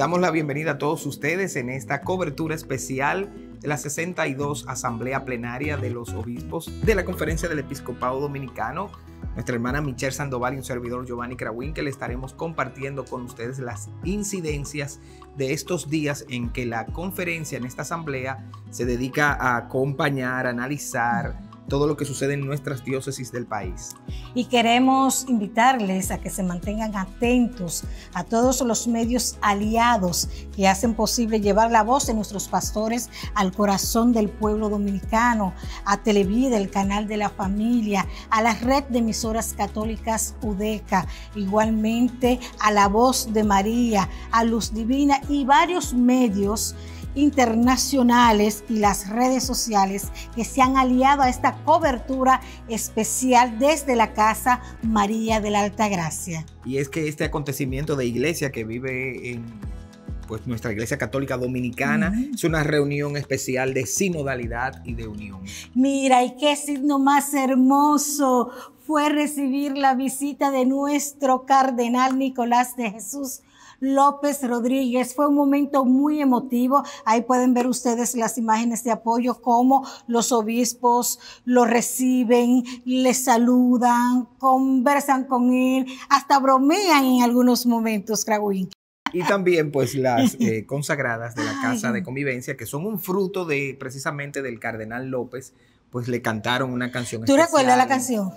damos la bienvenida a todos ustedes en esta cobertura especial de la 62 Asamblea Plenaria de los Obispos de la Conferencia del Episcopado Dominicano. Nuestra hermana Michelle Sandoval y un servidor Giovanni Crawin que le estaremos compartiendo con ustedes las incidencias de estos días en que la conferencia en esta asamblea se dedica a acompañar, analizar, todo lo que sucede en nuestras diócesis del país. Y queremos invitarles a que se mantengan atentos a todos los medios aliados que hacen posible llevar la voz de nuestros pastores al corazón del pueblo dominicano, a Televida, el canal de la familia, a la red de emisoras católicas UDECA, igualmente a la voz de María, a Luz Divina y varios medios internacionales y las redes sociales que se han aliado a esta cobertura especial desde la Casa María de la Alta Gracia. Y es que este acontecimiento de iglesia que vive en pues nuestra Iglesia Católica Dominicana es una reunión especial de sinodalidad y de unión. Mira, y qué signo más hermoso fue recibir la visita de nuestro cardenal Nicolás de Jesús López Rodríguez. Fue un momento muy emotivo. Ahí pueden ver ustedes las imágenes de apoyo, cómo los obispos lo reciben, le saludan, conversan con él, hasta bromean en algunos momentos, Cragüín. Y también pues las eh, consagradas de la Casa de Convivencia, que son un fruto de precisamente del Cardenal López, pues le cantaron una canción. ¿Tú recuerdas la canción?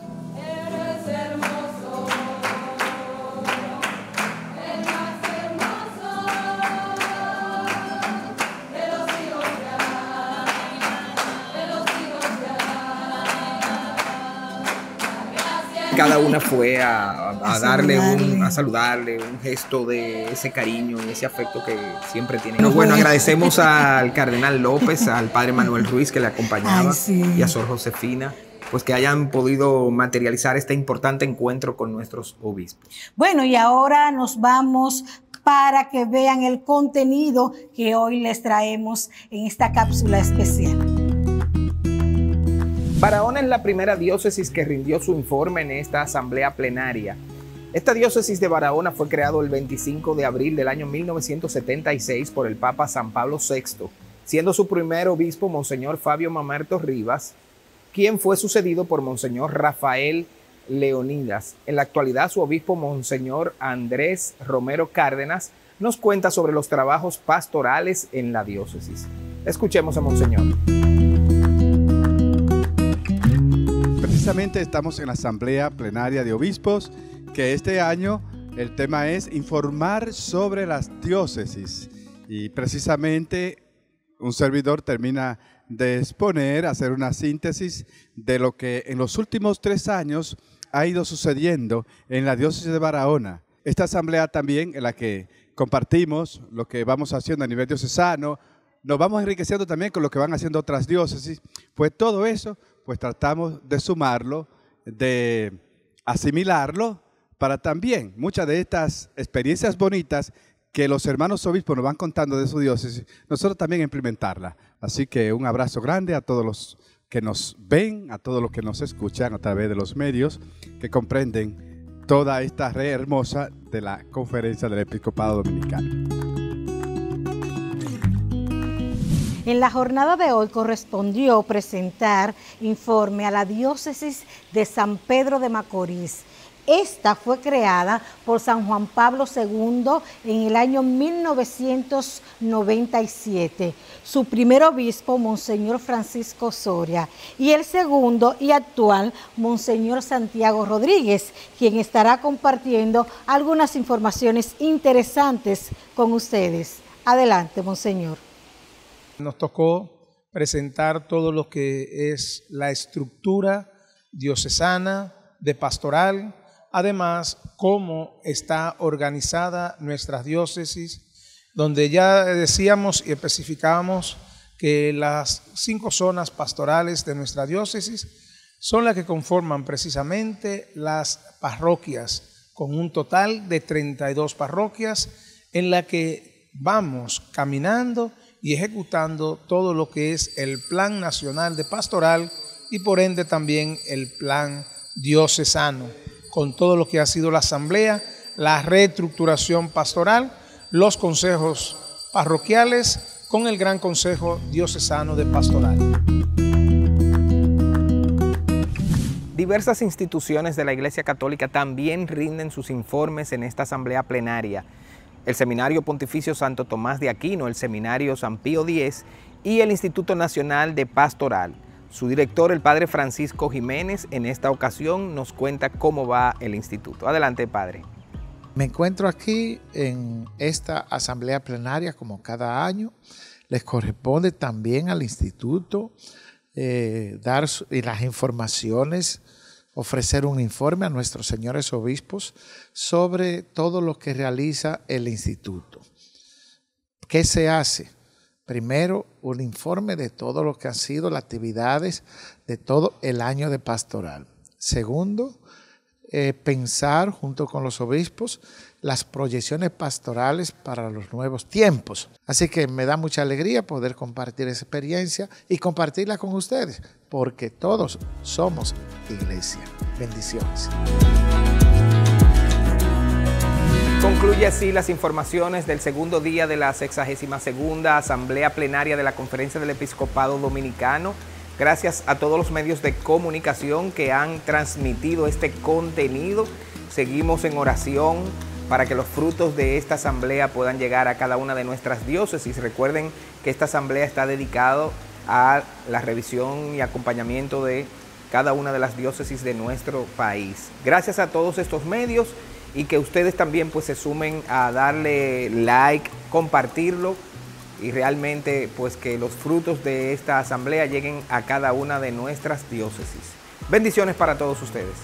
Cada una fue a, darle, Un, a saludarle, un gesto de ese cariño y ese afecto que siempre tiene. bueno, agradecemos al Cardenal López, al Padre Manuel Ruiz que le acompañaba y a Sor Josefina pues que hayan podido materializar este importante encuentro con nuestros obispos. Bueno, y ahora nos vamos para que vean el contenido que hoy les traemos en esta cápsula especial. Barahona es la primera diócesis que rindió su informe en esta asamblea plenaria. Esta diócesis de Barahona fue creado el 25 de abril del año 1976 por el Papa San Pablo VI, siendo su primer obispo Monseñor Fabio Mamerto Rivas, quien fue sucedido por Monseñor Rafael Leonidas. En la actualidad su obispo Monseñor Andrés Romero Cárdenas nos cuenta sobre los trabajos pastorales en la diócesis. Escuchemos a Monseñor. Precisamente estamos en la Asamblea Plenaria de Obispos, que este año el tema es informar sobre las diócesis. Y precisamente un servidor termina de exponer, hacer una síntesis de lo que en los últimos tres años ha ido sucediendo en la diócesis de Barahona. Esta asamblea también en la que compartimos lo que vamos haciendo a nivel diocesano, nos vamos enriqueciendo también con lo que van haciendo otras diócesis, pues todo eso pues tratamos de sumarlo, de asimilarlo, para también muchas de estas experiencias bonitas que los hermanos obispos nos van contando de su diócesis, nosotros también implementarla. Así que un abrazo grande a todos los que nos ven, a todos los que nos escuchan a través de los medios, que comprenden toda esta red hermosa de la Conferencia del Episcopado Dominicano. En la jornada de hoy correspondió presentar informe a la diócesis de San Pedro de Macorís. Esta fue creada por San Juan Pablo II en el año 1997. Su primer obispo, Monseñor Francisco Soria, y el segundo y actual, Monseñor Santiago Rodríguez, quien estará compartiendo algunas informaciones interesantes con ustedes. Adelante, Monseñor. Nos tocó presentar todo lo que es la estructura diocesana, de pastoral, además cómo está organizada nuestra diócesis, donde ya decíamos y especificábamos que las cinco zonas pastorales de nuestra diócesis son las que conforman precisamente las parroquias, con un total de 32 parroquias en la que vamos caminando y ejecutando todo lo que es el Plan Nacional de Pastoral y por ende también el Plan Diocesano, con todo lo que ha sido la Asamblea, la reestructuración pastoral, los consejos parroquiales con el Gran Consejo Diocesano de Pastoral. Diversas instituciones de la Iglesia Católica también rinden sus informes en esta asamblea plenaria. El Seminario Pontificio Santo Tomás de Aquino, el Seminario San Pío X y el Instituto Nacional de Pastoral. Su director, el padre Francisco Jiménez, en esta ocasión nos cuenta cómo va el instituto. Adelante, padre. Me encuentro aquí en esta asamblea plenaria como cada año. Les corresponde también al instituto eh, dar las informaciones, ofrecer un informe a nuestros señores obispos sobre todo lo que realiza el instituto. ¿Qué se hace? Primero, un informe de todo lo que han sido las actividades de todo el año de pastoral. Segundo, eh, pensar junto con los obispos las proyecciones pastorales para los nuevos tiempos. Así que me da mucha alegría poder compartir esa experiencia y compartirla con ustedes, porque todos somos iglesia. Bendiciones. Concluye así las informaciones del segundo día de la 62 segunda Asamblea Plenaria de la Conferencia del Episcopado Dominicano. Gracias a todos los medios de comunicación que han transmitido este contenido. Seguimos en oración para que los frutos de esta asamblea puedan llegar a cada una de nuestras diócesis. Recuerden que esta asamblea está dedicada a la revisión y acompañamiento de cada una de las diócesis de nuestro país. Gracias a todos estos medios y que ustedes también pues se sumen a darle like, compartirlo y realmente pues que los frutos de esta asamblea lleguen a cada una de nuestras diócesis. Bendiciones para todos ustedes.